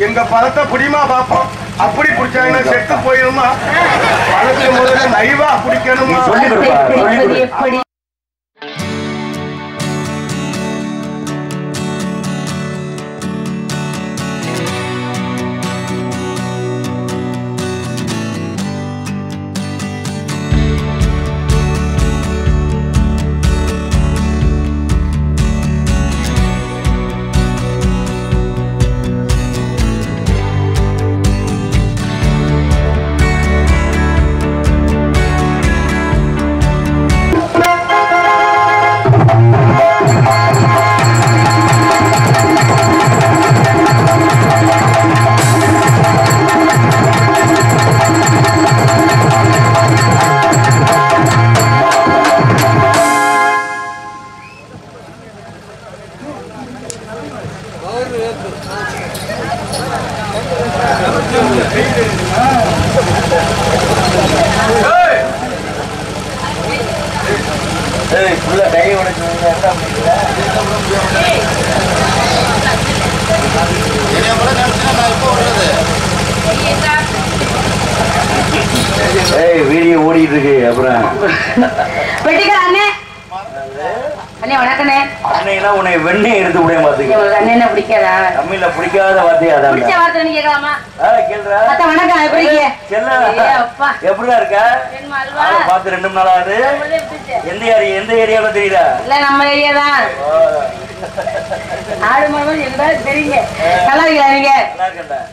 எங்க பழத்தை பிடிமா பாப்போம் அப்படி பிடிச்சாங்கன்னா செத்து போயிருமா? பழத்தை முதல்ல நைவா பிடிக்கணுமா?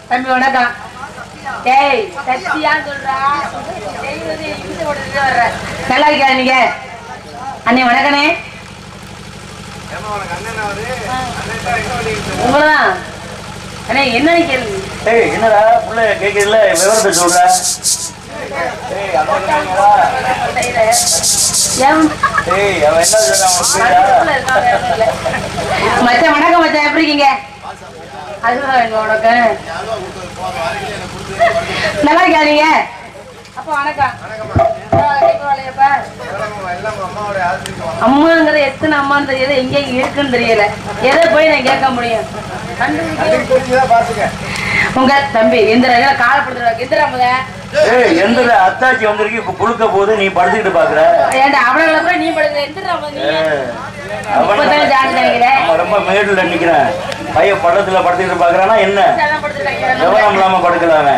தம்பி வணக்கம் டேய் சத்தியா சொல்றா. நல்லா இருக்கா நீங்க? அண்ணே வணக்கண்ணே. உங்களதான் அண்ணே என்னன்னு ஏய் என்னடா? புள்ள கேட்கறதுல விவரத்தை சொல்ற. ஏய் அவன் என்ன சொல்றான். மச்சான் வணக்கம் மச்சான் எப்படி இருக்கீங்க? அதுதான் வேணும் உனக்கு நல்லா இருக்கா நீங்க? அப்பா வணக்கம். பரவாயில்ல, பரவாயில்லையாப்பா? அம்மாவோட ஆசிரியர் அம்மாங்கிற எத்தனை அம்மான்னு தெரியல எங்க இருக்குன்னு தெரியல. எதை போய் நான் கேட்க முடியும்? உங்க தம்பி எந்திர காலப்படுத்துறாங்க எந்திரா முத. ஏய் எந்திர அத்தாச்சி வந்திருக்கு. இப்ப குளுக்க போது நீ படுத்துக்கிட்டு பாக்குற. ஏன்டா அவளை கூட நீ படுக்க எந்திரா ரொம்ப மேடுல நிக்கிறேன். பையன் பள்ளத்துல படுத்துக்கிட்டு பாக்குறானா என்ன? விவரம் இல்லாம படுக்கலாமே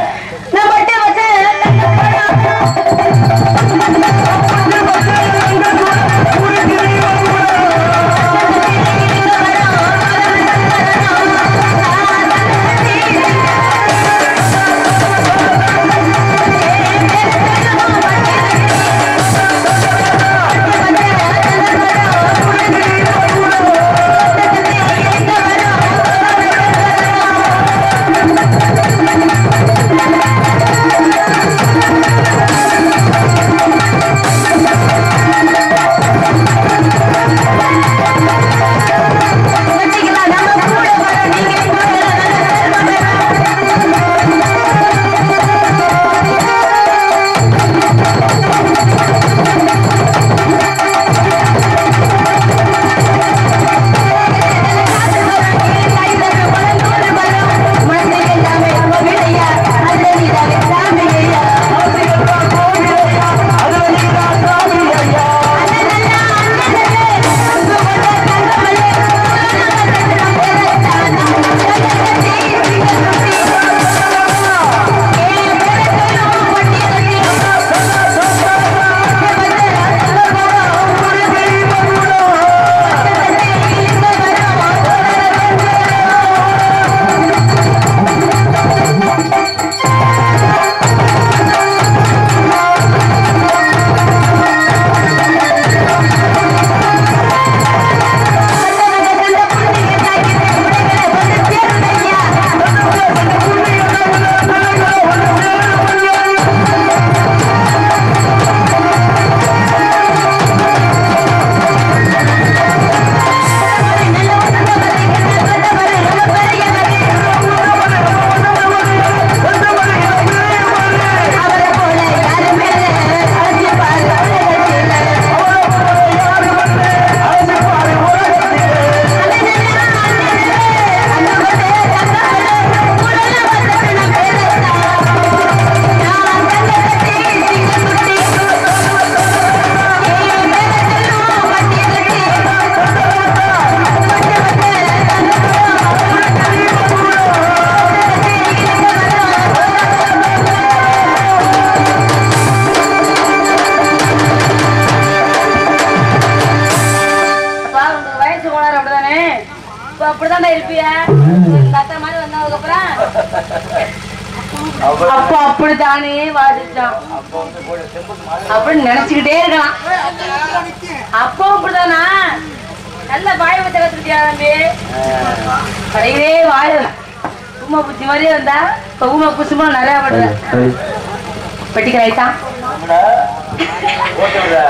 விடுறா.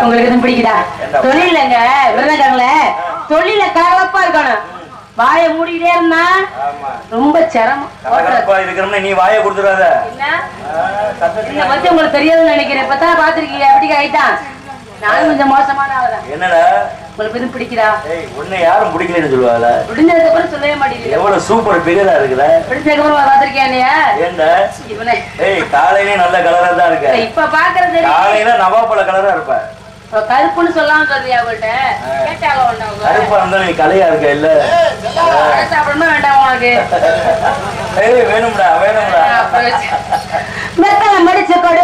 உங்களுக்கு எதுவும் பிடிக்குதா? தொழிலங்க விருதுக்காங்கள தொழில கலகலப்பா இருக்கணும் வாயை மூடிக்கிட்டே இருந்தா ஆமா. ரொம்ப சிரமம். இருக்கிறோம்னு நீ வாயை கொடுத்துடாத. என்ன? பத்தி உங்களுக்கு தெரியாதுன்னு நினைக்கிறேன். இப்பதான் பாத்திருக்கீங்க எப்படி ஆயிட்டான். நானும் கொஞ்சம் மோசமான என்னடா? உங்களுக்கு எதுவும் உன்னை யாரும் பிடிக்கலன்னு சொல்லுவாங்கள முடிஞ்சதுக்கு அப்புறம் சொல்லவே மாட்டேங்குது. எவ்வளவு சூப்பர் பிகரா இருக்குல்ல பிடிச்சதுக்கு அப்புறம் பாத்திருக்கியா ஏண்டா இவனே. ஏய் காலையிலே நல்ல கலரா தான் இருக்க. இப்ப பாக்குறது. காலையில நவாப்பழ கலரா இருப்ப. கருப்புன்னு சொல்லாம சொல்றியா அவங்கள்ட்ட கேட்டாங்க அவங்க. கருப்பா இருந்தா நீ கலையா இருக்க இல்ல? சாப்பிடணுமா வேண்டாம் உனக்கு? ஏய் வேணும்டா வேணும்டா. மடிச்சு கொடு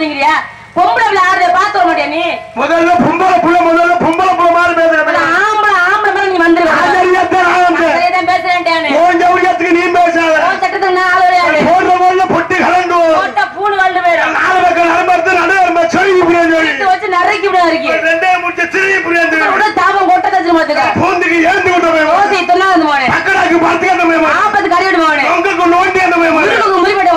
திங்க சின்ன திங்கிறியா பொம்பளை பிள்ளை ஆடுறத பார்த்து வர மாட்டியா நீ? முதல்ல பொம்பளை புள்ள முதல்ல பொம்பளை புள்ள மாதிரி பேசுறேன். நான் ஆம்பளை ஆம்பளை மாதிரி நீ வந்துருவ சரிதான் பேசுறேன்டானு உன் ஜவுளியத்துக்கு நீ பேசாத. உன் சட்டத்துக்கு நான் ஆள் போடுற போதுல பொட்டி கலந்து போட்டா பூணு வாழ்ந்து போயிடும். நாலு பக்கம் நலமறுத்து நடுவரம்ப சொல்லி. புரியாது எடுத்து வச்சு நறுக்கி விட இருக்கு ரெண்டே முடிச்ச திரும்பி புரியாது விட தாபம் கொட்ட தச்சு மாத்துக்க பூந்துக்கு ஏந்து விட்ட மேமா ஓசி தொண்ணா வந்து போனேன் அக்கடாக்கு பார்த்துக்க அந்த மேமா ஆப்பத்து கறி விட்டு போனேன். உங்களுக்கு நோண்டி அந்த மேமா முருகனுக்கு முறிப்பட்டு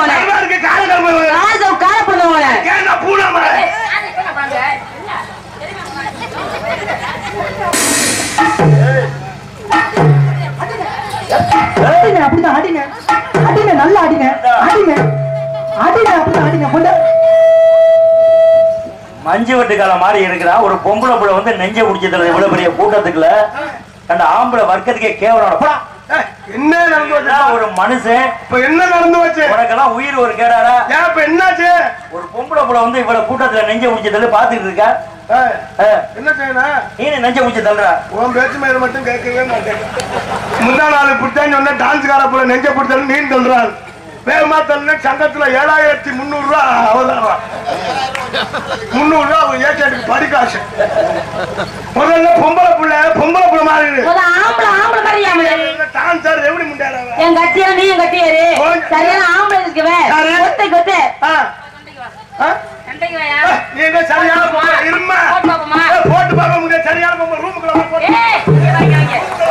ஆடின அப்படிதான் ஆடின. ஆடின நல்லா ஆடின. ஆடின. ஆடின அப்படிதான் ஆடின. கொண்ட மஞ்சு வெட்டுக்கால மாதிரி இருக்கிறா. ஒரு பொம்பளை புள்ள வந்து நெஞ்ச குடிச்சதுல இவ்வளவு பெரிய கூட்டத்துக்குள்ள. அந்த ஆம்பளை வர்க்கத்துக்கே கேவலம் போடா. என்ன நடந்து ஒரு மனுஷன். இப்ப என்ன நடந்து வச்சு? உனக்கெல்லாம் உயிர் ஒரு கேடாரா இப்ப என்னாச்சு? ஒரு பொம்பளை புள்ள வந்து இவ்வளவு கூட்டத்துல நெஞ்ச குடிச்சதுல பாத்துட்டு இருக்கா. என்ன செய்யணும் நீ நெஞ்ச குடிச்சு தள்ளுறா? உன் பேச்சு மேல மட்டும் கேட்கவே மாட்டேன். முந்தா நாள் இப்படித்தான் சொன்ன டான்ஸ்கார போல நெஞ்ச பிடிச்சாலும் நீ சொல்றாள் வேகமா தள்ள சங்கத்துல ஏழாயிரத்தி முந்நூறு ரூபா அவதாரம் முந்நூறு ரூபா அவங்க ஏற்காட்டுக்கு படிக்காசு. முதல்ல பொம்பளை புள்ள பொம்பளை புள்ள மாதிரி ஆம்பளை ஆம்பளை மாதிரியா டான்ஸர் எப்படி முண்டாரு என் கட்டியா நீ என் கட்டியாரு. சரியான ஆம்பளை இருக்குவே. சண்டைக்கு வாயா நீ என்ன சரியான பொம்பளை? இருமா போட்டு பார்க்க முடியாது சரியான பொம்பளை. ரூமுக்குள்ள.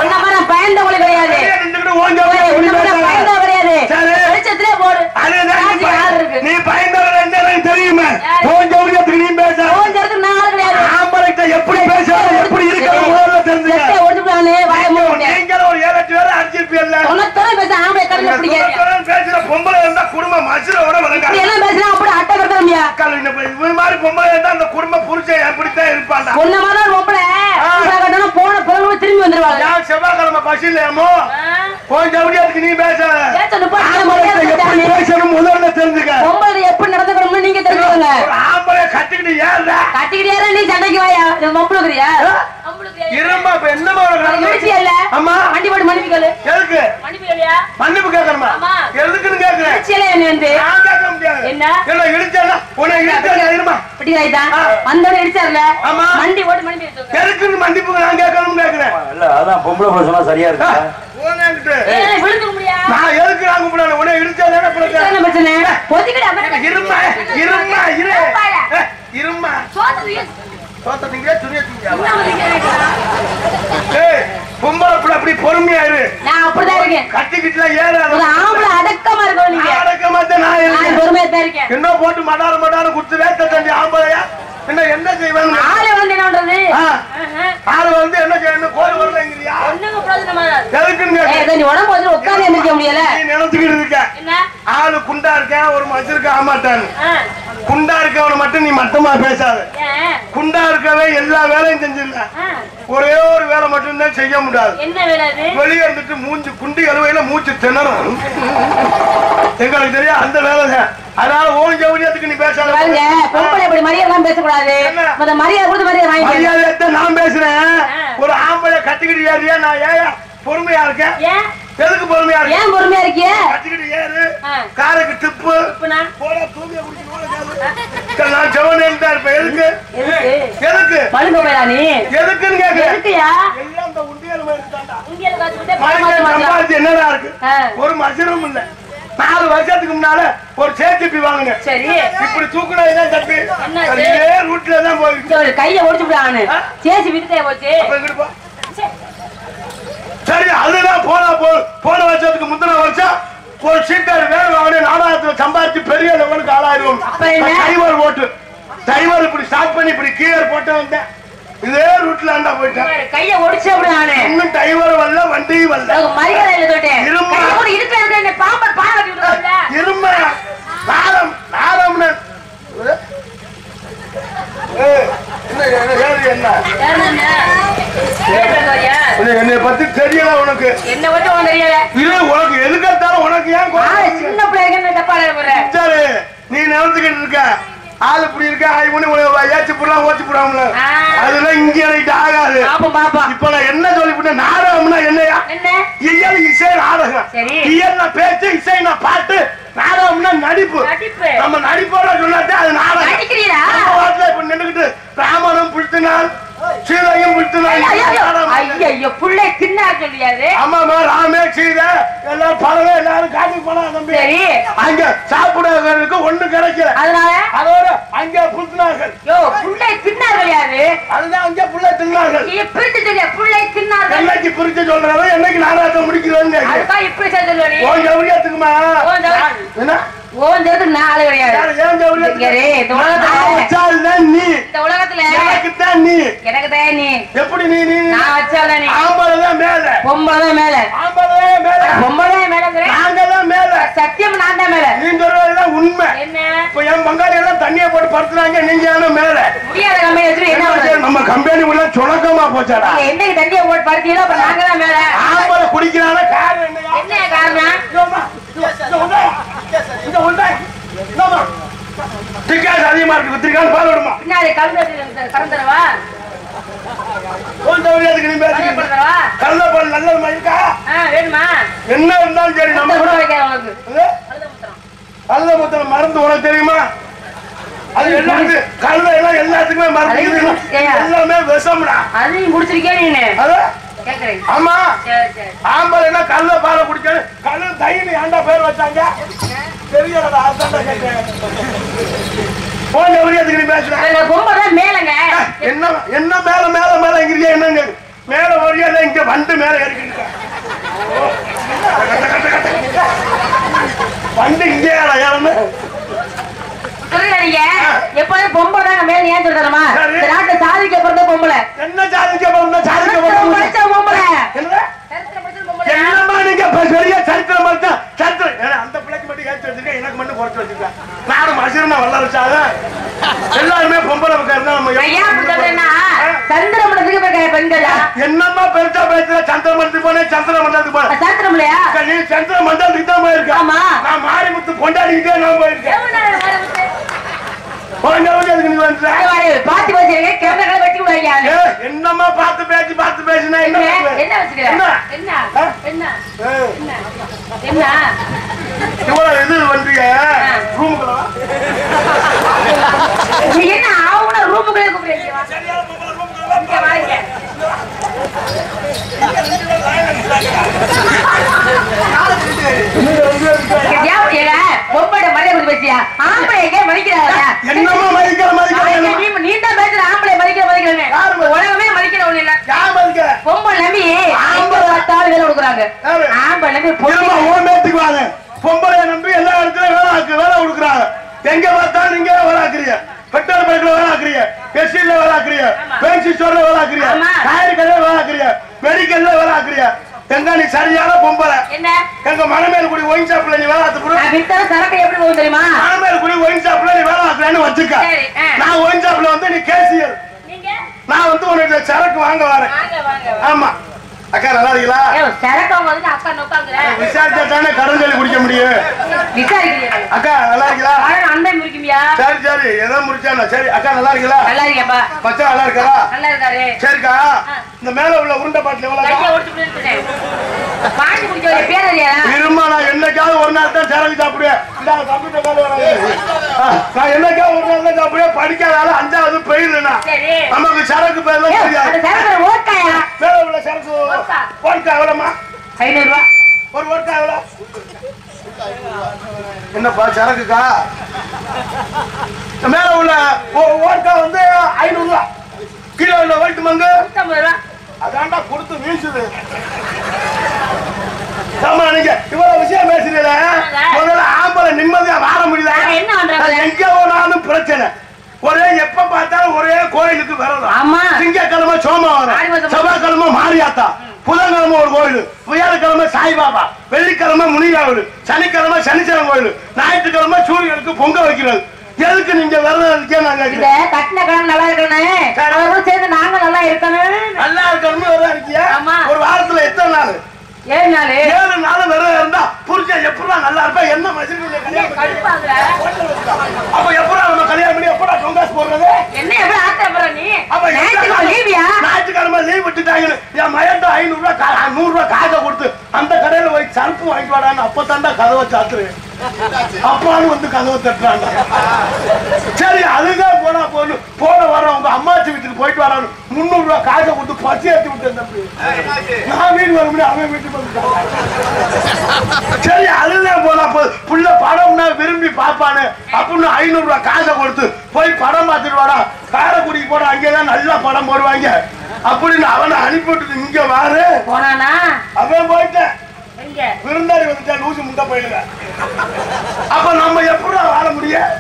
உன்னை மாதிரி நான் பயந்தவளே கிடையாது. வெளியே நின்னுக்கிட்டு ஓஞ்ச ஏய், ஓஞ்ச உன்னை மாதிரி நான் பேசாத. பயந்தவ கிடையாது சரி. வெளிச்சத்திலே போடு அதுதான் நீ காசு யாரு பய- இருக்கு நீ பயந்தவன் என்னன்னு தெரியுமே யாரு? போன் ஜவுளியத்துக்கு நீ பேச உன் இடத்துக்கு நான் ஆள் கிடையாது ஆம்பளைகிட்ட எப்படி பேசுறது எப்படி இருக்கிறது முதல்ல செட்டை தெரிஞ்சுக்க ஒடிச்சுட்டானே, வாயை மூட முடியாது. நீங்களும் ஒரு ஏழு எட்டு பேரை அடிச்சிருப்பீல்ல உனத்தோட கடல்ல பிடிக்காது. பேசுற பொம்பளை இருந்தா குடும்பம் மசுரோட இப்படி விளங்காது எல்லாம் பேசினா அப்படி அட்டை கட்ட முடியா? அக்கால் இந்த ப- இவன் மாதிரி பொம்பளை இருந்தா அந்த குடும்ப புருஷன் எப்படித்தான் இருப்பான்டா. உன்னை மாதிரி ஒரு பொம்பளை, புதுசா கட்டணும், போன பிறகு திரும்பி வந்துருவாங்க. நான் செவ்வாய்க்கிழமை பஸ் இல்லையாமோ ஆ? போன் ஜவுளியத்துக்கு நீ பேச. எப்படி. பேசணும் முதல்ல தெரிஞ்சுக்க. பொம்பளை எப்படி நடந்துக்கணும்னு நீங்க தெரிஞ்சுக்கோங்க. ஆம்பளை கட்டிக்கிட்டு ஏறுற கட்டிக்கிட்டே நீ சண்டைக்கு வாயா? இது மம்பளுக்குறியா இருமா இப்ப நடந்துச்சு? இடிச்சியல்ல ஆமா வண்டி போட்டு மன்னிப்பு கேளு. எதுக்கு? மன்னிப்பு கேட்கணுமா? ஆமா. எதுக்குன்னு கேட்கிறேன்? இடிச்சியல என்ன வந்து? நான் கேட்க முடியாது. என்ன? என்ன இடிச்சா உன்னை இடிச்சா இருமா. பிடிக்காதான் ஆ. வந்தோட இடிச்சார்ல? ஆமா. வண்டி போட்டு மன்னிப்பு எதுக்குன்னு மன்னிப்பு நான் கேட்கணும்னு கேட்கிறேன். இல்ல அதான் பொம்பளை புள்ள சொன்னா சரியா இருக்கு நான் எதுக்கு நான் தானே பிரச்சனை? என்ன இருமா இருமா இரு. இருப்பாயா? ஏ, இருமா. சோத்துக்கு சோத்த திங்க துணிய திங்க என்ன ஒதுக்கிறீங்களா? ஏய் பொம்பளை புள்ள அப்படி பொறுமையா இரு. நான் அப்படிதான் இருக்கேன். கட்டிக்கிட்டுலாம் ஏறாத. ஆம்பளை அடக்கமா இருக்கணும் நீங்க. அடக்க மாட்டேன் நான் இருக்கேன். பொறுமையா தான் இருக்கேன். என்ன போட்டு மடார மடார குடுத்து வேத்த தண்டி ஆம்பளையா? என்ன என்ன செய்வாங்க ஆளு வந்து என்ன பண்றது. ஆளு வந்து என்ன செய்யணும்? கோயில் வரலங்கிறியா? ஒண்ணுங்க பிரயோஜனமா. எதுக்குன்னு ஏய், நீ உடம்பு வச்சு உட்கார்ந்து எந்திரிக்க முடியல? நீ நினைச்சுக்கிட்டு இருக்க. என்ன? ஆளு குண்டா இருக்கேன் ஒரு மசிருக்கு ஆமாட்டான். குண்டா இருக்கவனை மட்டும் நீ மட்டமா பேசாத? குண்டா இருக்கவே எல்லா வேலையும் செஞ்சிடல ஆ. ஒரே ஒரு வேலை மட்டும்தான் செய்ய முடியாது. என்ன வேலை அது? வெளியே இருந்துட்டு மூஞ்சி குண்டி அலுவையில மூச்சு திணறும். எங்களுக்கு தெரியும் அந்த வேலை தான் அதனால ஓன் ஜவுளியத்துக்கு நீ பேசாத. பாருங்க பொம்பளை இப்படி மரியாதை பேசக்கூடாது. என்ன? முத மரியாதை கொடுத்து மரியாதை வாங்கிக்க. மரியாதை நான் பேசுறேன். ஒரு ஆம்பளை கட்டிக்கிட்டு ஏறியா? நான் ஏன் பொறுமையா இருக்கேன்? எதுக்கு பொறுமையா இருக்கேன்? ஏன் பொறுமையா இருக்கிய? கட்டிக்கிட்டு ஏறு. காருக்கு டிப்பு. போடா தூங்கிய குடிச்சு. நான் செவனேன்னு தான் இருப்பேன். எதுக்கு? எதுக்கு? மழுங்க போயடா நீ? எதுக்குன்னு கேக்குறேன் எதுக்குயா? எல்லாம் அந்த உண்டியல் மாதிரி தான்டா உண்டியல் காசு என்னடா இருக்கு. ஒரு மசரும் இல்ல. நாலு வருஷத்துக்கு முன்னால ஒரு சேத்திப்பி வாங்கினேன். சரி. இப்படி தூக்குனா இதான் தப்பி? அது ரூட்ல தான் போயிருக்கு. கைய ஒடிச்சு ஆ? சேசி விட்டுட்டே போச்சு. சரி. அதுதான் போன போன வருஷத்துக்கு முந்தின வருஷம் ஒரு சீட்டர் வேலை வாங்கினேன் நாலாயிரத்துல சம்பாதிச்சு பெரிய லெவலுக்கு ஆளாயிரும்? டிரைவர் ஓட்டு. டிரைவர் இப்படி ஸ்டார்ட் பண்ணி இப்படி கீழே போட்டு வந்தேன். இதே ரூட்ல ஆண்டா போயிட்டேன். கைய ஒடிச்சு விடான்னு இன்னும் டிரைவர் வரல வண்டியும் வரல. மரியாதை இல்ல தொட்டேன் இருமா. கைய கூட இருக்கு என்ன பாம்பை கட்டி விடுவாங்க இரும. நாரம் நாரம்னு. என்ன பத்தி தெரியல உனக்கு. என்ன பத்தி உனக்கு தெரியல. இது உனக்கு எதுக்கத்தாலும் உனக்கு ஏன்? சின்ன பிள்ளைங்க சரி நீ நினைச்சுக்கிட்டு இருக்க. ஆளு இப்படி இருக்க? ஆய் பண்ணி ஏச்சு போடலாம் ஓச்சு போடாமல. அதெல்லாம் இங்க எனக்கு ஆகாது. இப்ப நான் என்ன சொல்லிவிட்டேன் நாடகம்னா என்னையா? என்ன? இயல் இசை நாடகம். சரி. இயல்னா பேச்சு இசை நான் பாட்டு நாடகம்னா நடிப்பு. நம்ம நடிப்போட சொன்னாட்டே அது நாடகம். இப்ப நின்னுக்கிட்டு ராமனும் புழுத்தினான் சீதையும் ஐயோ புள்ளை தின்னா சொல்லியாது. ஆமாமா ராமே சீதை எல்லாம் பழவே எல்லாரும் காட்டுக்கு போலாம் தம்பி. சரி. அங்க ஒண்ணு கிடைக்கல. அதனால? அதோட அங்க புழுத்தினார்கள் யோ புள்ளை தின்னார் கிடையாது அதுதான் அங்க புள்ள தின்னார்கள். நீ சொல்லிய புள்ளை தின்னார்கள்? என்னைக்கு பிரிச்சு சொல்றவன் என்னைக்கு கேட்கிறேன். அதுதான் இப்படி சொல்ல சொல்லுவ நீ. உன் என்ன? ஓன் ஜெகத்துக்கு நான் ஆளு கிடையாது நீ இந்த உலகத்துல எனக்கு தான் நீ எனக்கு தான் நீ எப்படி நீ நீ நான் வச்சால நீ ஆம்பளை தான் மேல பொம்பளை தான் மேல ஆம்பளை தான் மேல பொம்பளை தான் மேலங்கிறேன் நாங்க தான் மேல சத்தியம் நான் தான் மேல நீ உண்மை என்ன இப்ப என் பங்காளி எல்லாம் தண்ணியை போட்டு படுத்துறாங்க நீங்க ஏன்னா மேல முடியாத கம்பெனி வச்சுட்டு என்ன? நம்ம கம்பெனி உள்ள சுணக்கமா போச்சாடா என்னைக்கு தண்டியை போட்டு படுத்தீங்களோ அப்ப நாங்க தான் மேல ஆம்பளை குடிக்கிறான காரணம் என்ன காரணம் இதோ, உண்டா? டிக்காசு அதிகமா இருக்கு? குத்திரிக்கான்னு பால் விடுமா. பின்னாடி கலந்து கறந்துடவா நீ என்ன இருந்தாலும் சரி நம்ம? கல்ல முத்தம் மருந்து உனக்கு தெரியுமா? அது எல்லாத்துக்கும் கல்ல எல்லாம் எல்லாத்துக்குமே மருந்து. எல்லாமே விஷம்டா. அதையும் குடிச்சிருக்கே நீனு? அது கேக்குறேன் ஆமா. ஆம்பளைன்னா கல்ல பாலை குடிக்கணும் கல்லு தைன்னு ஏன்டா பேர் வச்சாங்க? தெரியலடா அதான்டா கேட்டேன். போன் எவரியத்துக்கு நீ பேசுற? அந்த பொம்பை தான் மேலங்க. என்ன என்ன மேல மேல மேல இங்க என்னங்க? மேல இல்ல இங்க வண்டு மேல ஏறிக்கிட்டு வண்டு இங்கே ஏறமே நீங்க. எப்போதும் பொம்பளை தான் மேல ஏன் சொல்றமா. இந்த நாட்டுல சாதிக்க பிறந்த பொம்பளை. என்ன சாதிக்க போறோம் சாதிக்க பொம்பளை. என்ன சரித்திரம் படிச்ச பொம்பளை. என்னம்மா நீங்க பெரிய சரித்திரம் சரித்திரம்? அந்த பிள்ளைக்கு வச்சிருக்கேன் எனக்கு மட்டும் குறைச்சு வச்சிருக்கேன் நானும் மசிரமா வல்ல வச்சாங்க எல்லாருமே பொம்பளை பக்கம் நம்ம நான் ஏன் அப்படி சொல்றேன்னா ஆ. சந்திர மண்டலத்துக்கு போய் பெண்களா என்னம்மா பெருசா பேசுற? சந்திர மண்டலத்துக்கு போனேன் சந்திர மண்டலத்துக்கு போனேன் அக்கா, நீ சந்திர மண்டலத்துக்கு தான் போயிருக்க ஆமா. நான் மாரிமுத்து கொண்டாடிக்கிட்டே நான் போயிருக்கேன். பாத்தி வச்சிருக்கேன் கேமரா வெட்டி விடாங்க ஏ, என்னம்மா பார்த்து பேசி பார்த்து பேசினா என்ன என்ன? என்ன என்ன? என்ன? என்ன இவ்வளவு இது பண்றீங்க ரூமுக்குள்ள. நீ என்ன ஆவுன ரூமுக்குள்ளே கூப்பிடுறீங்க வா. இங்க வாங்க பொம்பளை மரியாதை கொடுத்து பேசியா என்னம்மா மதிக்கிற மதிக்கிற? நீ தான் பேசுற ஆம்பளை மதிக்கிற மதிக்கிறேன்னு உலகமே மதிக்கிற ஒண்ணு இல்ல யார் மதிக்கிற? பொம்பளை நம்பி ஆம்பளை பார்த்தாலும் வேலை கொடுக்குறாங்க? ஆம்பளை நம்பி பொம்பளை உன் மேத்துக்கு வாங்க. பொம்பளைய நம்பி எல்லா இடத்துலயும் வேலை ஆக்கு- வேலை கொடுக்குறாங்க. எங்க பார்த்தாலும் நீங்க வேலை ஆக்குறீங்க. பெட்ரோல் பங்க்ல வேலை ஆக்குறீங்க. எஸ்டேட்ல வேலை ஆக்குறீங்க. பென்சி ஸ்டோர்ல வேலை ஆக்குறீங்க. காய்கறி கடையில வேலை ஆக்குறீங்க. மெடிக்கல்ல வேலை ஆக்குறீங்க. எங்க நீ சரியான பொம்பளை. என்ன? எங்க மணமேல்குடி ஒயின் ஷாப்ல நீ வேலை ஆத்து நான் வித்தாலும் சரக்கு எப்படி போகும் தெரியுமா? மணமேல்குடி ஒயின் ஷாப்ல நீ வேலை ஆக்குறேன்னு வச்சுக்க. நான் ஒயின் ஷாப்ல வந்து நீ கேசியர் நீங்க? நான் வந்து உனக்கு சரக்கு வாங்க வரேன். வாங்க வாங்க. ஆமா. அக்கா நல்லா இருக்கீங்களா? ஏய், சரக்கு அவங்க வந்து அக்கா நோக்காங்கிறேன் விசாரிச்சா தானே கடன் சொல்லி குடிக்க முடியும். அக்கா நல்லா இருக்கீங்களா? பழம் அண்டை முறிக்குமியா? சரி சரி ஏதோ முடிச்சானா சரி அக்கா நல்லா இருக்கீங்களா? நல்லா இருக்கேப்பா மச்சான் நல்லா இருக்கா? நல்லா இருக்காரு. சரிக்கா இந்த மேல உள்ள உருண்டை பாட்டில் எவ்வளவு இருமா நான் என்னைக்காவது ஒரு நாள் தான் சரக்கு சாப்பிடுவேன். நான் என்னைக்காவது ஒரு நாள் தான் சாப்பிடுவேன். படிக்காதால அஞ்சாவது போயிருந்தேன் நமக்கு சரக்கு பேர்லாம் தெரியாது. மேல உள்ள சரக்கு ஓட்கா. ஓட்கா எவ்வளோமா ஐநூறு ரூபா ஒரு ஓட்கா எவ்வளோ என்னப்பா சரக்குக்கா? மேல உள்ள ஓ- ஓட்டா வந்து ஐநூறு ரூபா கீழே உள்ள ஒயிட் மங்கு. அதான்டா கொடுத்து வீசுது. ஆமா நீங்க இவ்வளவு விஷயம் பேசுறீங்களே? முதல்ல ஆம்பளை நிம்மதியா வாழ முடியல? எங்க போனாலும் பிரச்சனை. ஒரே எப்ப பார்த்தாலும் ஒரே கோயிலுக்கு வரலாம். திங்கக்கிழமை சோமவாரம். செவ்வாய்க்கிழமை மாரியாத்தா. புதன்கிழமை ஒரு கோயில் வியாழக்கிழமை சாய்பாபா வெள்ளிக்கிழமை முனியாவில் சனிக்கிழமை சனிச்சரம் கோயில் ஞாயிற்றுக்கிழமை சூரியனுக்கு பொங்க வைக்கிறது. எதுக்கு நீங்க விரதம் இருக்கே கட்டின கடன் நல்லா இருக்கணும் சேர்ந்து நாங்க நல்லா இருக்கணும். நல்லா ஆமா. ஒரு வாரத்துல எத்தனை நாள்? ஏழு நாள்? ஏழு நாள் விரதம் இருந்தா புருஷன் எப்படா நல்லா இருப்பா? என்ன கடுப்பாகுற? அப்ப எப்படா நம்ம கல்யாணம் பண்ணி எப்படா டொங்காஸ் போடுறது? என்ன எப்படி ஆத்திரப்படுற நீ? அப்ப லீவியா ஞாயிற்றுக்கிழமை லீவ் விட்டுட்டாங்க என் மயன் ஐநூறு ரூபாய் நூறு ரூபாய் காசை கொடுத்து அந்த கடையில போய் சரப்பு வாங்கிட்டு வாடான்னு அப்பதான்டா கதவை சாத்துரு அப்பான்னு வந்து கதவை தட்டுறாங்க. சரி அதுதான் போனா போது. போன வாரம் உங்க அம்மாச்சி வீட்டுக்கு போயிட்டு வரான்னு முந்நூறு ரூபாய் காசை கொடுத்து பசி ஏற்றி விட்டேன் தம்பி. நான் வீடு வர முடியும் அவன் வீட்டுக்கு வந்துட்டான். சரி அதுதான் போனா போது. புள்ள படம்னா விரும்பி பாப்பானு அப்படின்னு ஐநூறு ரூபாய் காசை கொடுத்து போய் படம் பார்த்துட்டு வாடா. காரைக்குடிக்கு போட அங்கேதான் நல்லா படம் போடுவாங்க. அப்படின்னு அவனை அனுப்பிவிட்டு இங்க வாரு. போனானா? அவன் போயிட்டேன். எங்க விருந்தாடி வந்துட்டான் லூசு முண்டை போயிடுங்க. அப்ப நம்ம எப்படி வாழ முடியும்?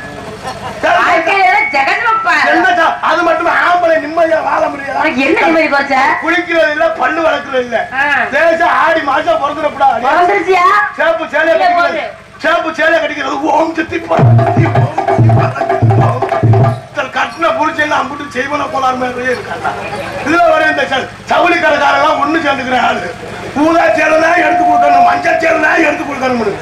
அது மட்டும் ஆம்பளை நிம்மதியா வாழ முடியாது? என்ன நிம்மதி போச்ச குளிக்கிறது இல்ல பல்லு வளர்க்கறது இல்ல. தேசம் ஆடி மாசம் பிறந்துருச்சியா? சேப்பு சேலைய சேப்பு சேலைய கட்டிக்கிறது ஓம். தன் கட்டின புரிச்செல்லாம் அம்பிட்டு செய்வன போலார் மாதிரியே இருக்காண்டா இதுல வர இந்த சவுளி கடைக்காரெல்லாம் ஒண்ணு சேர்ந்துக்கிற ஆளு ஊதா சேலை எடுத்து கொடுக்கணும் மஞ்சள் சேலை எடுத்து கொடுக்கணும்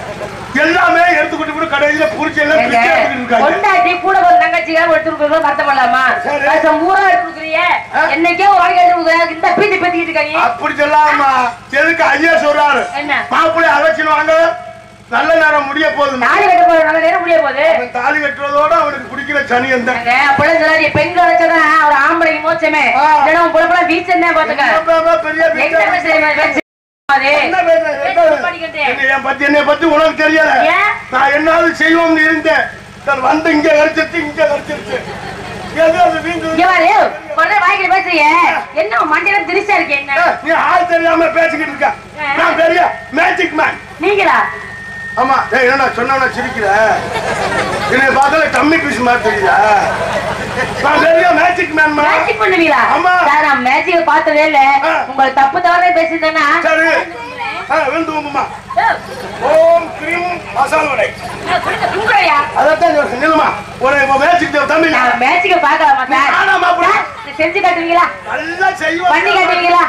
எல்லாமே எடுத்து கொடுத்து கடையில புரிச்செல்லாம் எங்க பிரிச்சு எடுத்துக்கிட்டு இருக்காங்க கொண்டாட்டி கூட ஒரு தங்கச்சியா எடுத்து கொடுக்கறது சரி. வருஷம் பூரா எடுத்து கொடுக்குறிய. என்னைக்கே ஒரு வாங்கி எடுத்து இந்த பேத்திக்கிட்டு இருக்காங்க அப்படி சொல்லாமா எதுக்கு ஐயா சொல்றாரு என்ன? மாப்பிள்ளை அழைச்சின்னு வாங்க நல்ல நேரம் முடிய போகுது நாலு கட்ட போற நல்ல நேரம் முடிய போகுது. அவன் தாலி கட்டுறதோட அவனுக்கு பிடிக்கிற சனி எந்த அங்க அப்பெல்லாம் சொல்லாதீங்க பெண்கள் வச்சதான் ஒரு ஆம்பளைக்கு மோச்சமே ஆ. இல்லைன்னா உன் பொழப்பெல்லாம் வீச்சு தான் பாத்துக்க பெரிய எங்க பிச்சை. பேசுறீங்க பேச்சு அது என்ன என் பத்தி உனக்கு தெரியல. ஏன்? நான் என்னாலும் செய்வோம்னு இருந்தேன். வந்து இங்க கடிச்சிருச்சு இங்க பேசுறீங்க என்ன மண்டையில திருச்சா இருக்கு என்ன? ஏய், நீ ஆள் தெரியாம பேசிக்கிட்டு இருக்க. நான் பெரிய மேஜிக் மேன் நீங்களா? ஆமா ஏய் என்னடா சொன்னா சிரிக்கிற? என்னை பார்க்கல டம்மி பீஸ் மாதிரி தெரியுதா? நான் பெரிய மேஜிக் மேன் மேஜிக் பண்ணுவீங்களா? ஆமா. சார் நான் மேஜிக் பார்த்ததே இல்ல. உங்களை தப்பு தவறே பேசியிருந்தேன்னா சரி. ஆ, விழுந்து ஓம் கிரீம் மசால் வடை அதான் ஒரு மேஜிக் தம்பி நான் மேஜிக்க பார்க்கலாமா சார்? செஞ்சு காட்டுவீங்களா? நல்லா செய்வோம் பண்ணி காட்டுவீங்களா?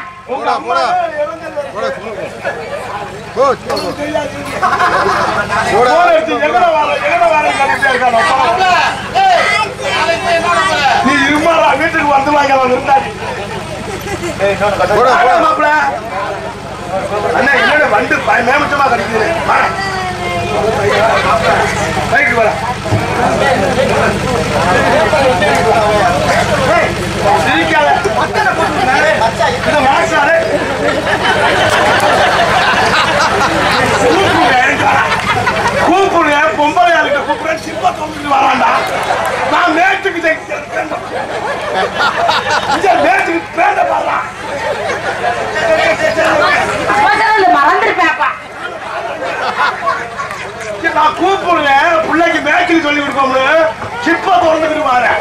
வார வார நீ இருமாடா வீட்டுக்கு வந்து வாங்க அவன் இருந்தாடி மாப்பிள அண்ணா என்னோட வண்டு மேமச்சமா கிடைக்குது. பைக்கு ஏய், சிரிக்காத இந்த மாசாலே கூப்பிடுறேன் பொம்பளை ஆளுகிட்ட கூப்பிடுறேன் சிப்பா தொங்கிட்டு வரான்டா நான் மேட்டுக்கு ஜெயிக்கிறேன் மேட்டுக்கு பேண்ட பாடுறான் அவசரம் மறந்துருப்பேன்ப்பா நான் கூப்பிடுறேன் பிள்ளைக்கு மேட்டுக்கு சொல்லி கொடுப்போம்னு சிப்பா திறந்துக்கிட்டு வரேன்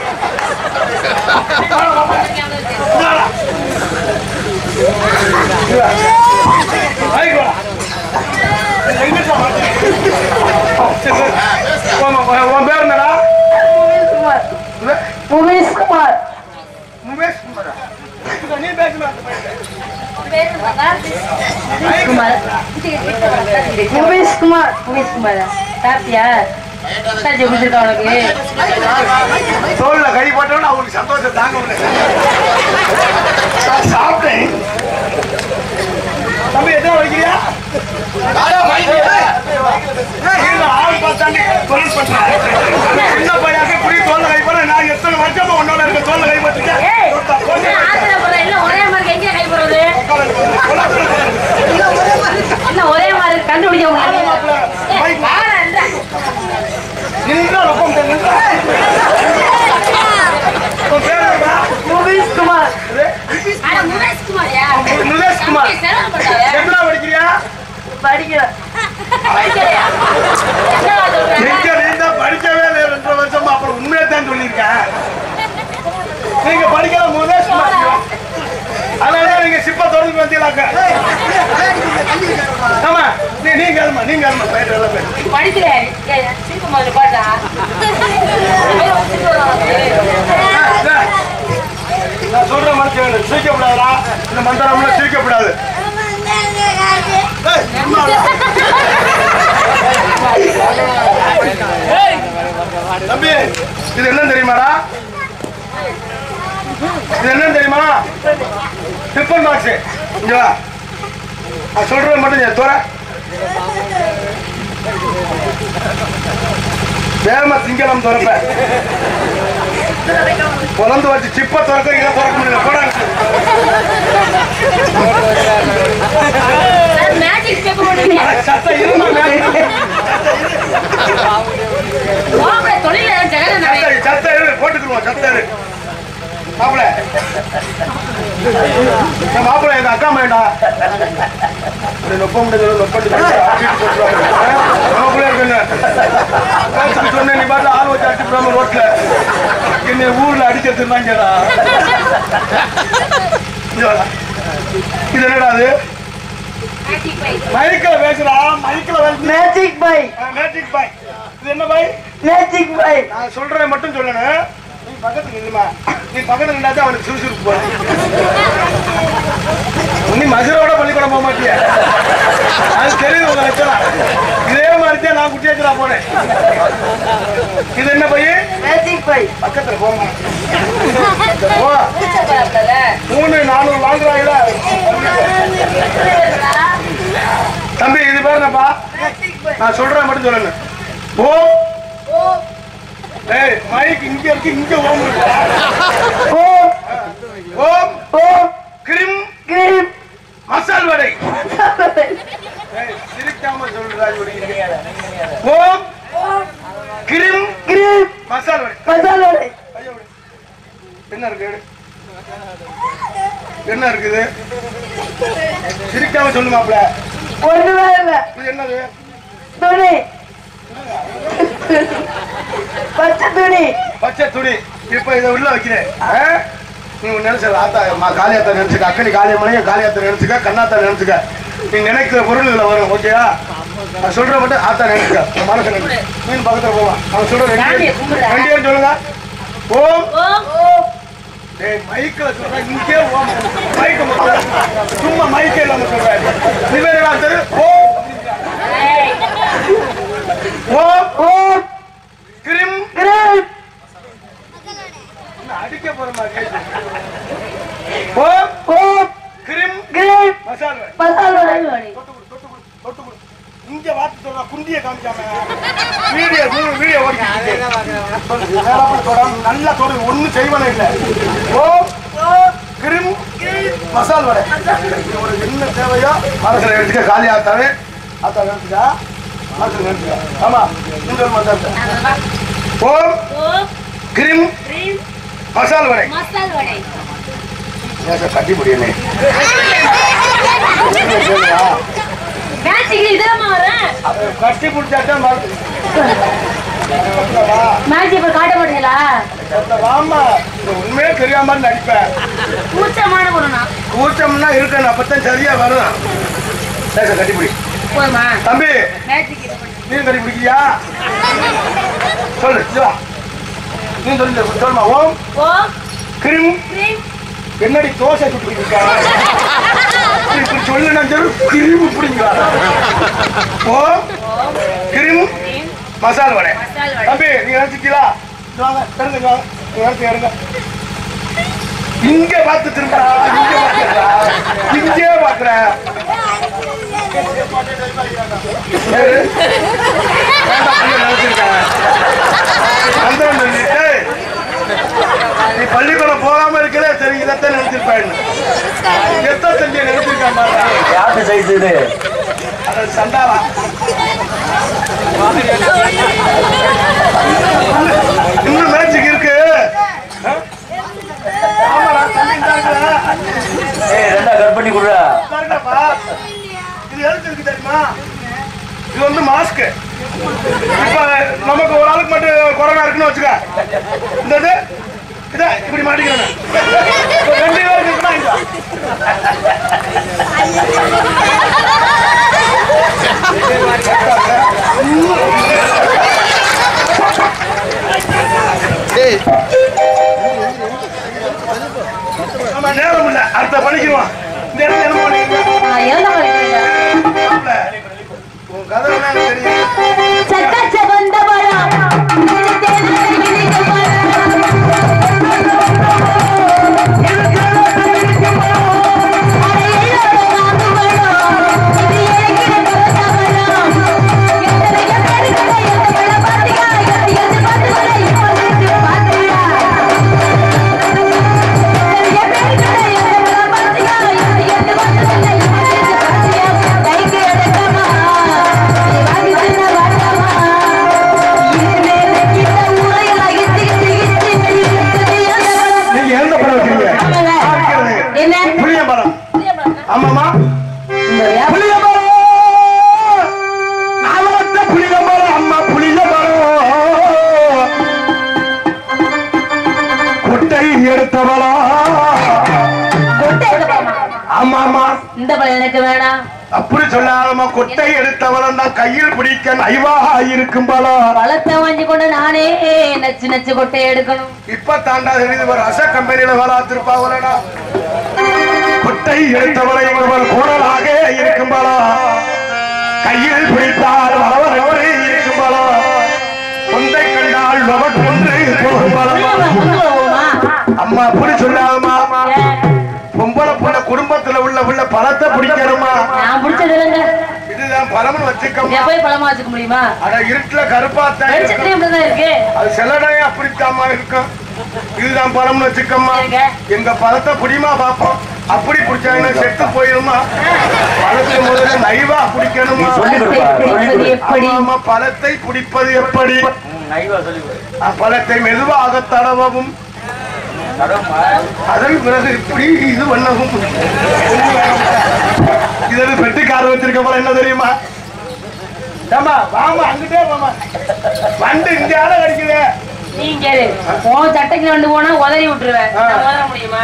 உன் பேர் என்னடா குமார் முகேஷ் குமார் முகேஷ் குமாரா நீ பேசுமா குமார் முகேஷ் குமார் முகேஷ் குமார் சாப்பிட்டியா சாப்பிட்டு எப்படி இருக்கா உனக்கு தோல்ல கை போட்டோன்னு அவங்களுக்கு சந்தோஷம் தாங்க முடியல நான் சாப்பிட்டேன் தம்பி எத்தனை வைக்கிறியா கீழே ஆள் என்ன ஒரே மாதிரி எங்க கைப்படுறது ஒரே மாதிரி. கண்டுபிடிச்சவங்க முகேஷ்குமார். முகேஷ்குமார். நீங்க படிக்கவே இல்லை ரெண்டு வருஷம். அப்புறம் உண்மையை தான் சொல்லியிருக்கேன். நீங்க படிக்கிற போதே நீங்க சிப்ப தொடர்ந்து வந்தீங்களாக்க ஆமா நீ நீங்க நீங்க அருமா பயிர் எல்லாம் பேர் படிக்கல பாட்டா. நான் சொல்ற மனசு வேணும். சிரிக்கப்படாதா இந்த மந்திரம்லாம் சிரிக்கப்படாது தம்பி இது என்ன தெரியுமாடா? இது என்ன தெரியுமா டிஃபன் பாக்ஸ் இங்க நான் சொல்றது மட்டும் நீ தோற. வேகமா திங்கலாம் திறப்ப. பிறந்து வச்சு சிப்ப திறக்க இதை திறக்க முடியல. போட்டுருக்கீங்க சத்தம் மாப்பிள்ளை ஜெகன் சத்தம் போட்டுக்குருவோம் சத்தம் இரு மாப்பிள. மாப்பிள எங்க அக்கா மேண்டா நொப்ப முடிஞ்சது நொப்பட்டு மாப்பிள்ள இருக்குங்க காசுக்கு சொன்னேன் நீ பாட்டு ஆள் வச்சு அடிச்சு போடாம ரோட்ல. என்னை ஊர்ல அடிக்கிறது இருந்தாங்கடா இது என்னடா அது? பை மைக்கில பேசுறா மைக்கில மேஜிக் பை மேஜிக் பாய் இது என்ன பாய் மேஜிக் பை நான் சொல்றேன் மட்டும் சொல்லணும். நீ பக்கத்துல நில்லுமா. நீ பக்கத்துல நின்னாதான் அவனுக்கு சுறுசுறுப்பு போகும் நீ மதுரோட பள்ளிக்கூடம் போக மாட்டிய? அது தெரியுது உங்க லட்சணம் இதே மாதிரி தான் நான் குட்டி வச்சுடா போனேன். இது என்ன பையன்? பக்கத்துல போமா மூணு நானூறு வாங்குறாங்களா தம்பி இது பாருங்கப்பா. நான் சொல்றேன் மட்டும் சொல்லணும். ஓ ஏய் மைக் இங்க இருக்கு இங்க. ஓம் ஓம். ஓம் கிரிம். கிரீம். மசால் வடை ஏய், சிரிக்காம சொல்றா ஓம் கிரிம் கிரீம். மசால் வடை மசாலா வடை என்ன இருக்கு என்ன இருக்குது? சிரிக்காம சொல்லு மாப்ள ஒண்ணுமே இல்ல. இது என்னது? துணி. பச்சை துணி. பச்சை துணி. இப்ப இதை உள்ள வைக்கிறேன்? நீ நினைச்ச ஆத்தா மா காளியாத்தா நினைச்சுக்க அக்கனி காளியம்மனையும் காளியாத்தா நினைச்சுக்க கண்ணாத்தா நினைச்சுக்க. நீ நினைக்கிற பொருள் இதுல வரும் ஓகேயா நான் சொல்ற மட்டும் ஆத்தா நினைச்சுக்க. மனசு நினைச்சு மீன் பக்கத்துல போவான் அவன் சொல்ற ரெண்டு. ரெண்டு சொல்லுங்க. ஓம். மைக்கில் சொல்ற. இங்கே ஓம். மைக்க சும்மா மைக்கே இல்லாம சொல்றாரு நிவேதனாத்தர் ஓம் ஏய், ஓம் ஓம் கிரிம் கிரீம் அடிக்க போற மாதிரி கேட்டு. ஓம் ஓம் கிரிம் கிரீம் மசால் வடை. மசாலா வடை வடை. தொட்டு கொடு, தொட்டு கொடு, தொட்டு கொடு. இங்க வாத்து சொல்றா குண்டிய காமிக்காம வீடியோ மூணு வீடியோ ஓடிக்கிட்டு இருக்கு. வேலை தொடாம நல்லா தொடு ஒண்ணும் செய்வனே இல்ல. ஓம் கிரிம் மசால் வடை. ஒரு என்ன தேவையோ மனசுல எடுத்துக்க காலி ஆத்தாவே ஆத்தா மனசுல நினைச்சுக்கா ஆமா இந்த மசால் ஓம் கிரிம் மசால் வடை. கட்டி முடியல கட்டி பிடிச்சாதான் மறந்து மேஜிக் இப்ப காட்ட மாட்டீங்களா? ராமா உண்மையே தெரியாம நடிப்பேன். கூச்சமான இருக்கணும் அப்பதான் சரியா வரும் கட்டிப்பிடி போதுமா? தம்பி. நீ கட்டிப்பிடிக்கியா சொல்லு இங்க வா. நீ சொல்லு சொல்லுமா ஓம். ஓம். கிரிம். என்னடி தோசை சுட்டு இப்படி சொல்லு நான் கிரிம் பிடிங்களா ஓம். கிரிம். மசால் வடை. தம்பி நீங்க நினைச்சிட்டீங்களா இங்க வாங்க திறந்து இங்க வாங்க. நீங்க நினைச்சு இங்க பார்த்து திரும்பா இங்க பாக்குறா இங்கே பாக்குற நீ பள்ளிக்கூடம் போகாம இருக்கலே சரி இதைத்தான் நினைச்சிருப்பேன் எத்த தண்டிய நினைச்சிருக்கேன் யாரு சைஸ் இது அது இன்னும் மேட்சுக்கு இருக்கு. ஆ? பண்ணி கொடுறா இது எதுக்கு இருக்கு தெரியுமா? இது வந்து மாஸ்க் இப்ப நமக்கு ஒரு ஆளுக்கு மட்டும் கொரோனா இருக்குன்னு வச்சுக்க. இந்த இது இதை இப்படி மாட்டிக்கிறேன் ரெண்டு பேருக்கு இருக்குன்னா நம்ம நேரம் இல்ல. அடுத்த இந்த இடத்துல என்ன உன் கதை தெரியும் கொட்டை எடுத்தவளம் தான் கையில் பிடிக்க நைவாக இருக்கும் வாங்கி கொண்டு நானே நச்சு நச்சு கொட்டை எடுக்கணும். இப்ப தாண்டா தெரியுது ஒரு கம்பெனியில கொட்டை எடுத்தவளை இவள் கூடலாக இருக்கும் பலம் கையில் பிடித்தால் வரவரவரே இருக்கும் பலம் கொண்டை கண்டால் ஒன்று போகும் அம்மா அப்படி புள்ள குடும்பத்துல உள்ள உள்ள பழத்தை பிடிக்கணுமா? நான் பிடிச்சது இல்லைங்க. இதுதான் பழம்னு வச்சுக்கம்மா இதை போய் பழமா வச்சுக்க முடியுமா? அட இருட்டுல கருப்பாத்தான் இருக்கு. அது சிலடையே அப்படித்தாம்மா இருக்கும். இதுதான் பழம்னு வச்சுக்கம்மா சரிங்க. எங்க பழத்தை புடிமா பாப்போம். அப்படி பிடிச்சாங்கன்னா செத்து போயிருமா? பழத்தை முதல்ல நைவா பிடிக்கணுமா? ஆமா, பழத்தை பிடிப்பது எப்படி. பழத்தை மெதுவாக தடவவும். அதன் பிறகு இப்படி இது பண்ணவும் இது பெட்டிக்கார வச்சிருக்க போல என்ன தெரியுமா? ஏம்மா, வாமா அங்கிட்டே வாமா வண்டு இந்த ஆள கடிக்குது நீங்க இரு. உன் சட்டைக்கு கொண்டு போனா உதறி விட்டுருவேன். உதற முடியுமா?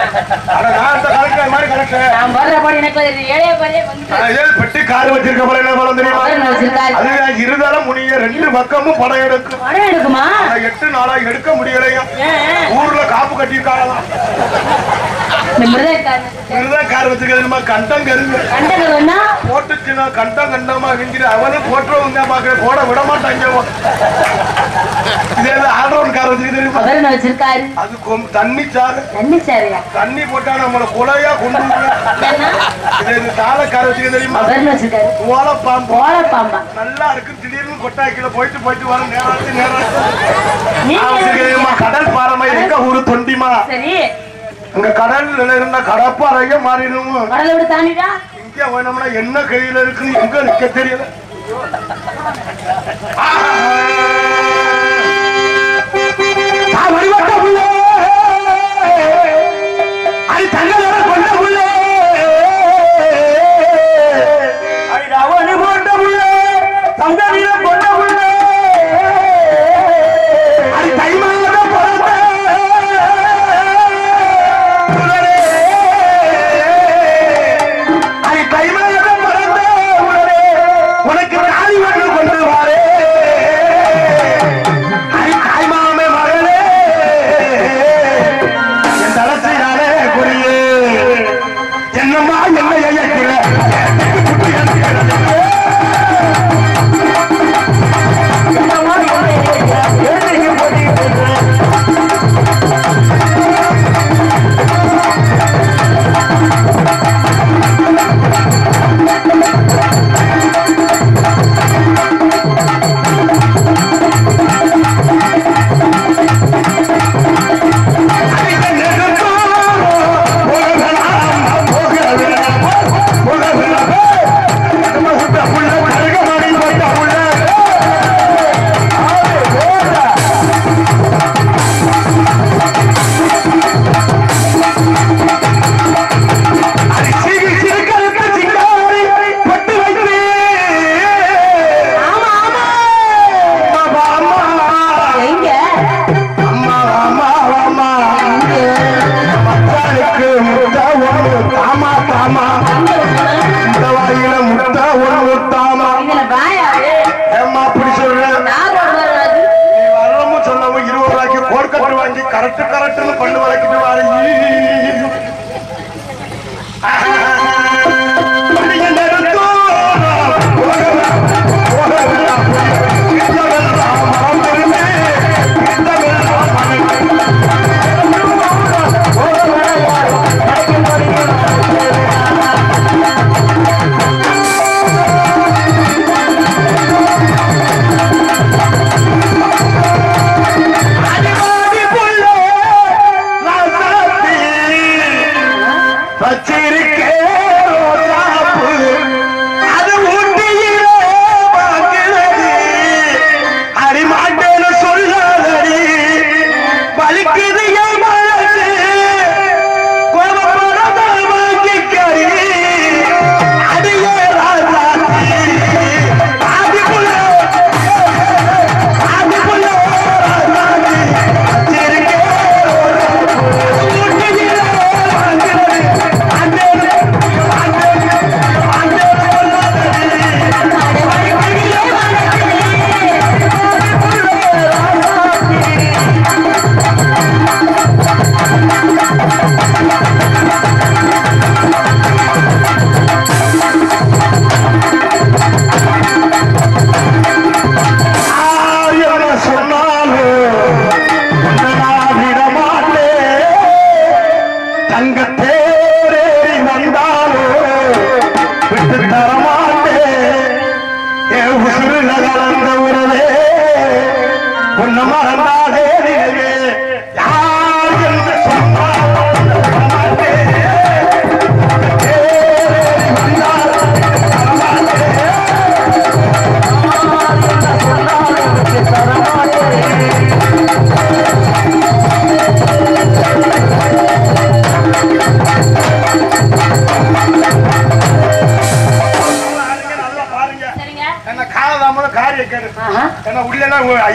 நான் வர்ற பாடி எனக்கு ஏழைய பாடியே வந்து பெட்டி கார் வச்சிருக்க போல என்ன பலம் தெரியுமா? முடிய ரெண்டு பக்கமும் படம் எடுக்கும். படம் எடுக்குமா? எட்டு நாளா எடுக்க முடியலையா? ஊர்ல காப்பு கட்டியிருக்காங்களாம் இந்த மிருதக்காரன் இதுதான் கார் வச்சிருக்கா கண்டம் கருங்க போட்டுச்சுன்னா கண்டம் கண்டமா கிஞ்சிட்டு அவனும் போட்டுறவங்க பாக்குற போட விட மாட்டாங்க தண்ணி போட்டா நம்மள கொலையா கொண்டு கார் வச்சிருக்கு தெரியுமா? ஓலப்பாம்பு. ஓல பாம்பா நல்லா இருக்கு. திடீர்னு கொட்டாக்கில போயிட்டு போயிட்டு வர நேரம் நேரம் கடல் பாறைமா? எங்க ஊரு தொண்டிமா? சரி. அங்க கடல்ல இருந்த கடப்பாறைய மாறிடும் கடலை விட்டு தாண்டிட்டா? இங்க வேணும்னா என்ன கையில இருக்கு எங்க நிக்க தெரியல. ಪರಿವರ್ತನ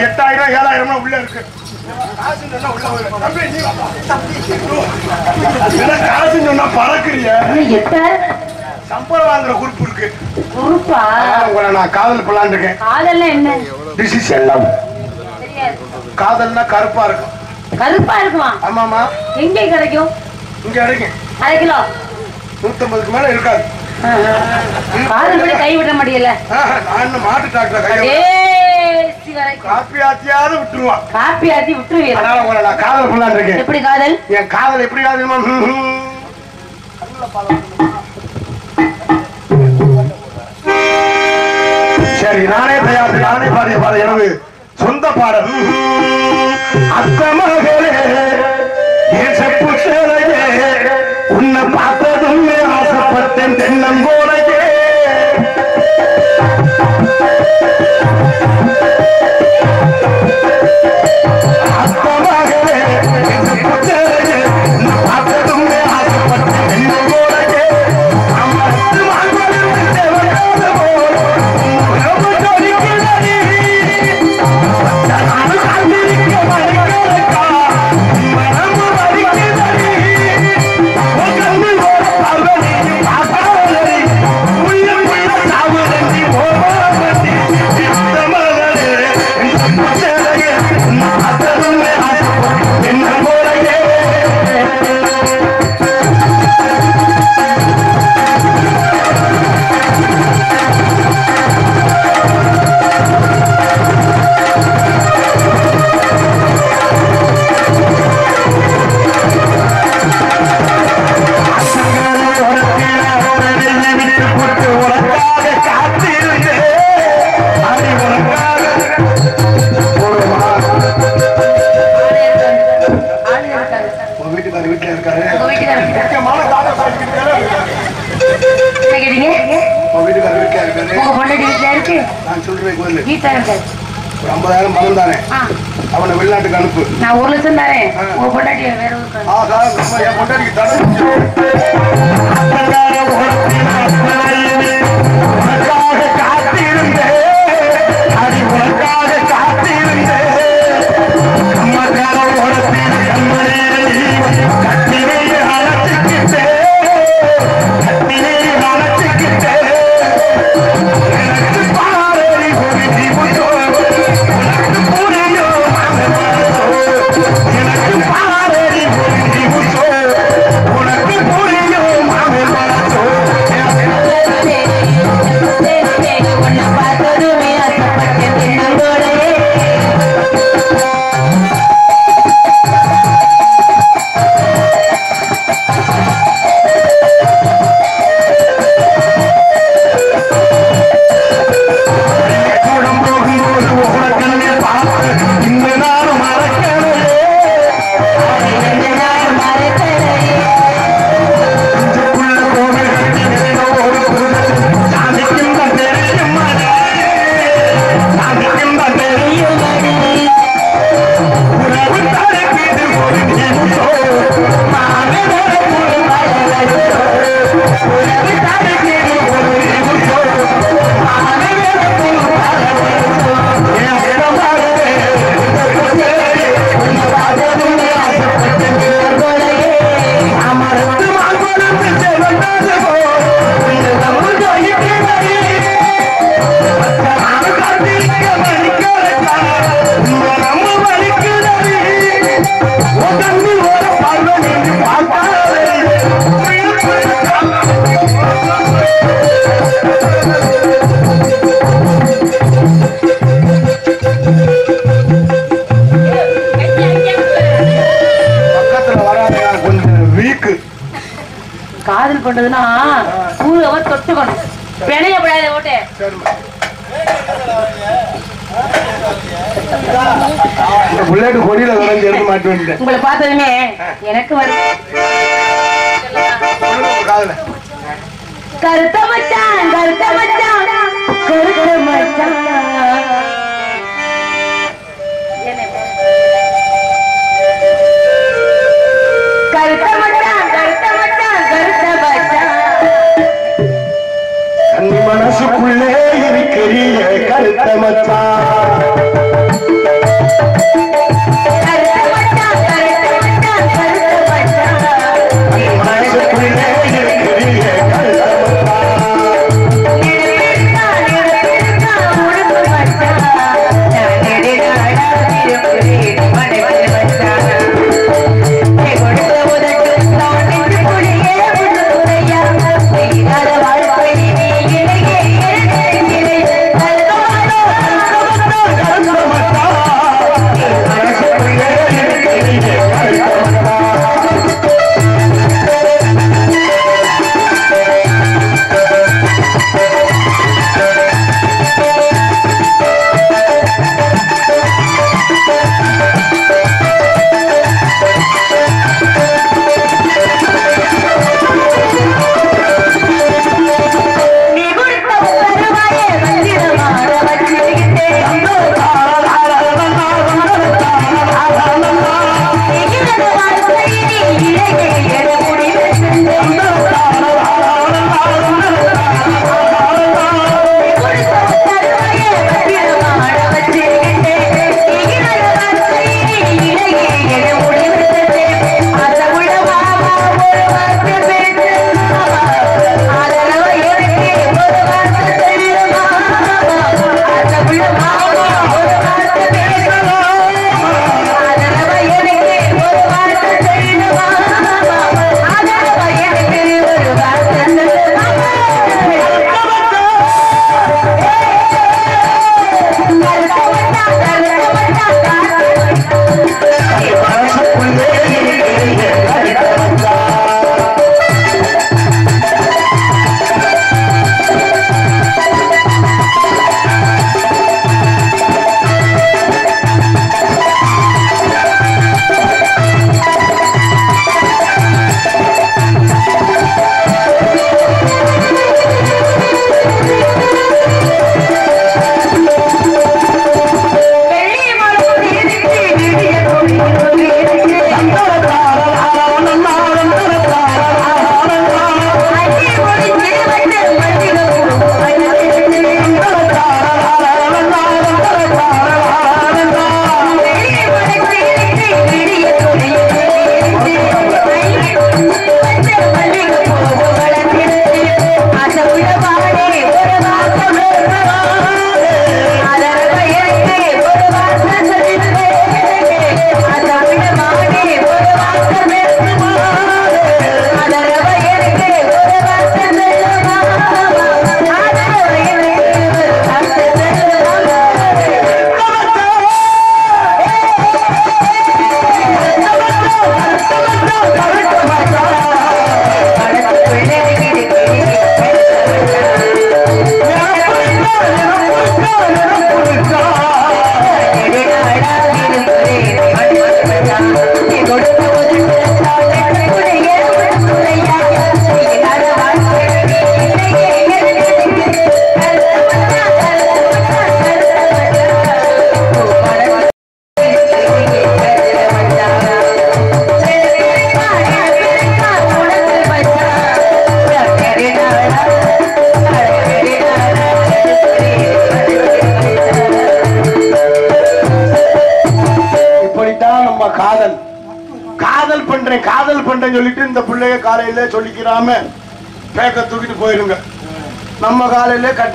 எட்டாயிரம் ஏழாயிரமா உள்ள இருக்கு. காசு சொன்னா பறக்குறிய? சம்பளம் வாங்குற குறிப்பு இருக்கு. அதனால உங்களை நான் காதல் பண்ணலான்னு இருக்கேன். காதல்னா என்ன? எல்லாம். தெரியாது. காதல்னா கருப்பா இருக்கும். கருப்பா இருக்குமா? ஆமாமா எங்க கிடைக்கும்? இங்க இறங்க அரை கிலோ. நூத்தம்பதுக்கு மேல இருக்காது. காதல் படி கை விட முடியல நான் மாட்டு டாக்டர் காப்பி ஆத்தியாவது விட்டுருவான் காப்பி ஆத்தி விட்டுருவீங்க. அதனால நான் காதல் இருக்கேன். எப்படி காதல்? என் காதல் எப்படி சரி நானே தயார் நானே பாடிய பாடல். எனது சொந்த பாடல். அத்த மகளே என் செப்பு சேலையே ஆசைப்பட்டேன் தென்னங்கோலையே அத்தா வீட்டுல இருக்காரு ஒரு ஐம்பதாயிரம் பணம் தானே? அவனை வெளிநாட்டுக்கு அனுப்பு. நான் ஒரு லட்சம் தரேன். ஆகா நம்ம என் பொண்டாட்டிக்கு தடை. உங்களை பார்த்ததுமே எனக்கு வரும். கருத்த மச்சான் கருத்த மச்சான் கருத்த மச்சான். கருத்த மச்சான் கருத்த மச்சான் மனசுக்குள்ளே இருக்கிறீங்க கருத்த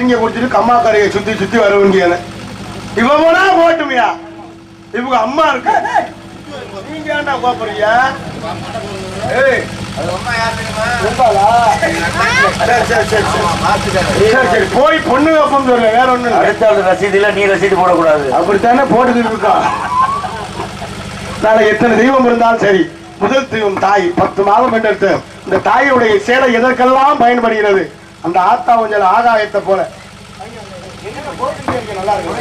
கட்டிங்க கொடுத்துட்டு கம்மா கரையை சுத்தி சுத்தி வருவீங்க இவனா. போட்டுமையா? இவங்க அம்மா இருக்க. நீங்க ஏன்டா கோபுறியா போய் பொண்ணு வைப்போம் சொல்ல வேற ஒண்ணு அடுத்த ரசீதுல நீ ரசீது போடக்கூடாது. அப்படித்தானே போட்டுக்கிட்டு இருக்கா? நாளைக்கு எத்தனை தெய்வம் இருந்தாலும் சரி முதல் தெய்வம் தாய். பத்து மாதம் என்று இந்த தாயுடைய சேலை எதற்கெல்லாம் பயன்படுகிறது? அந்த ஆத்தா கொஞ்சம் ஆகாயத்தை போல. நல்லா இருக்கு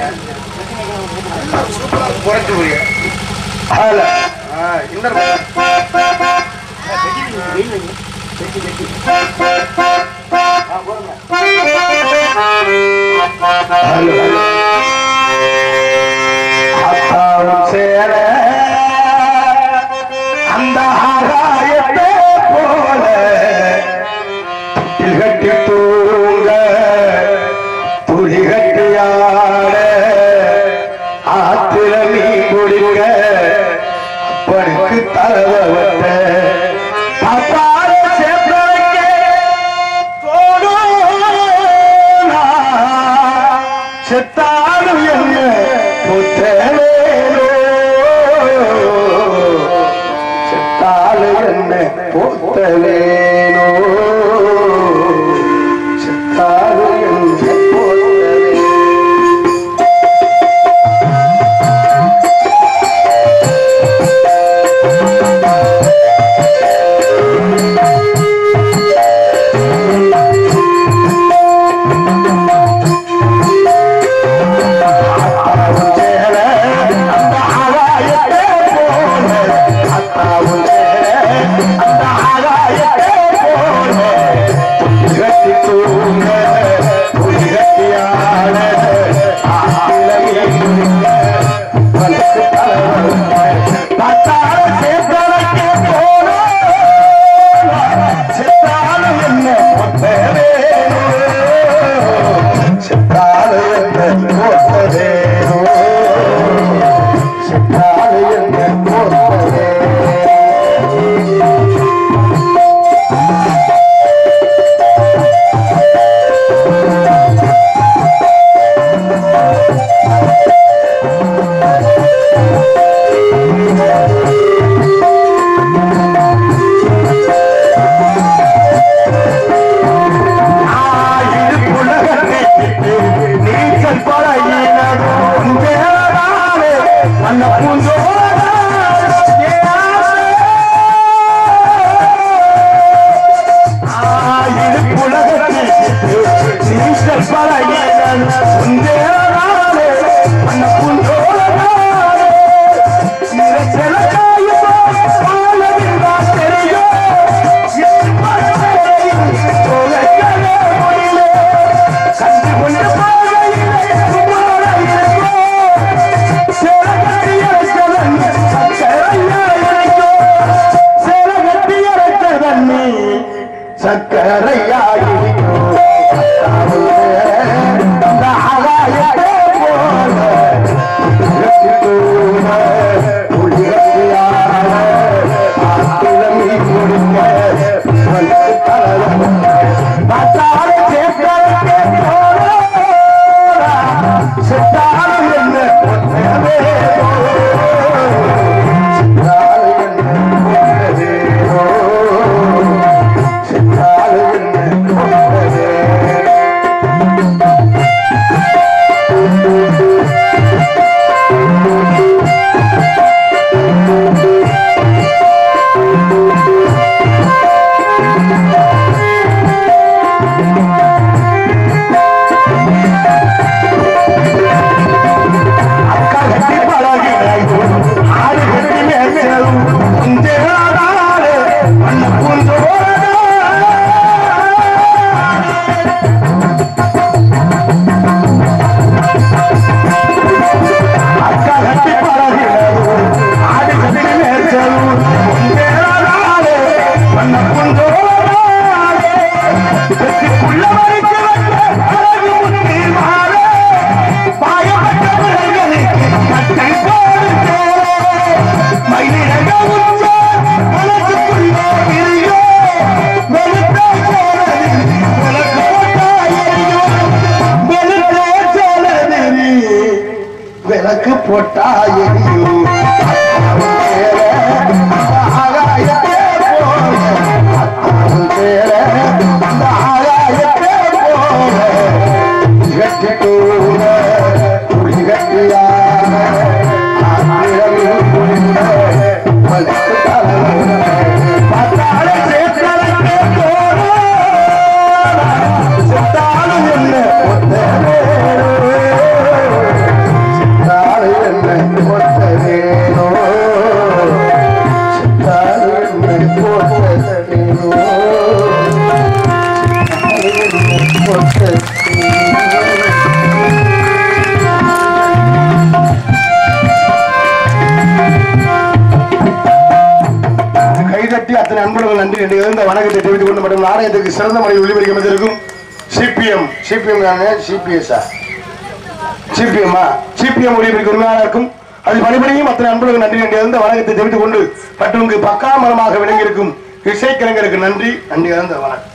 சிபிஎம் தானே சிபிஎஸ்ஆ? சிபிஎம்மா? சிபிஎம் ஒளிபரிக்க உரிமையாளருக்கும் அது பணிபுரியும் அத்தனை அன்புடன் நன்றி என்று இருந்த வணக்கத்தை தெரிவித்துக் கொண்டு மற்றும் இங்கு பக்காமரமாக விளங்கியிருக்கும் இசைக்கலைஞருக்கு நன்றி நன்றி இருந்த வணக்கம்.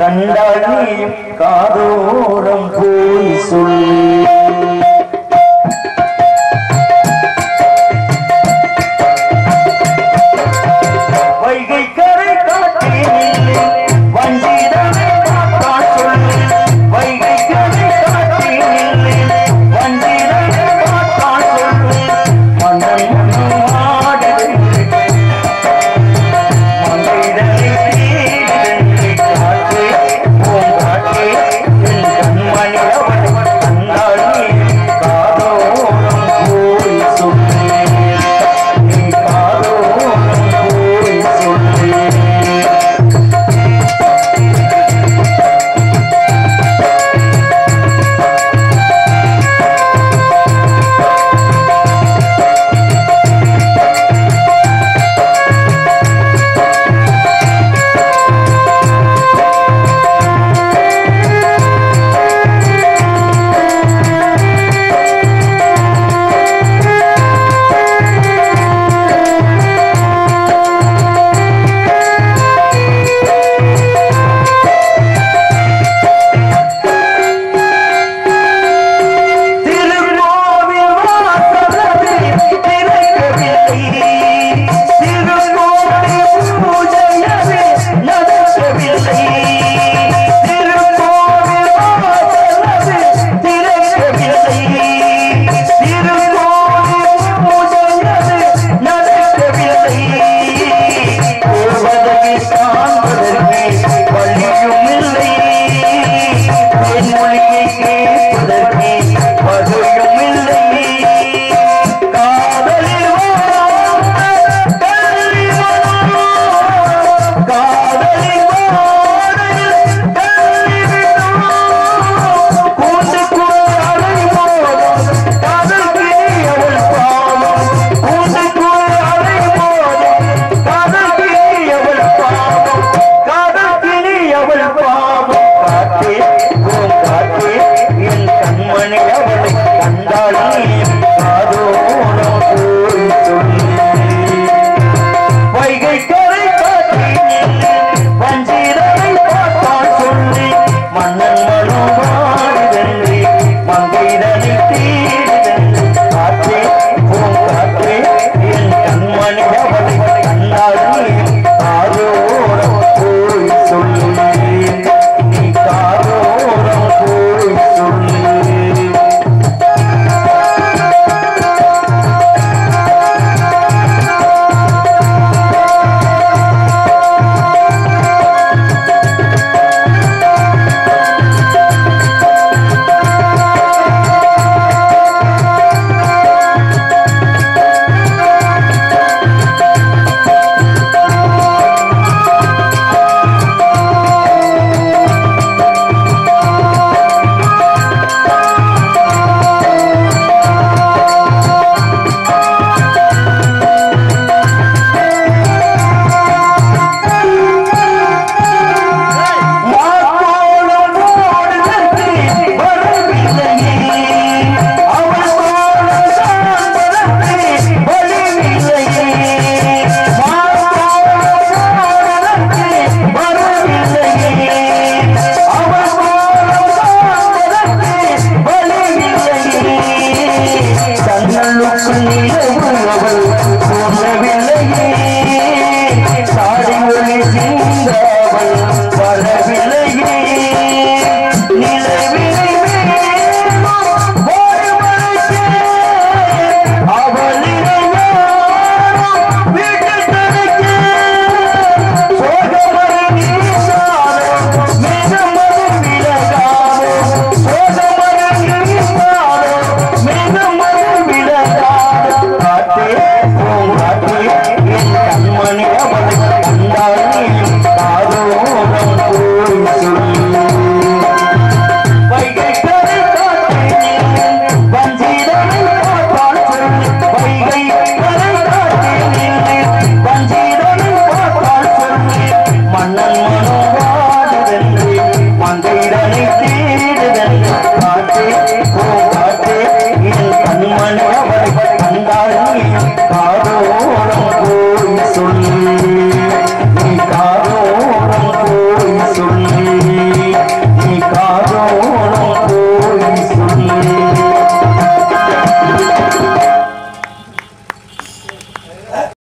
அவளை காதோரம் போய் சொல்லி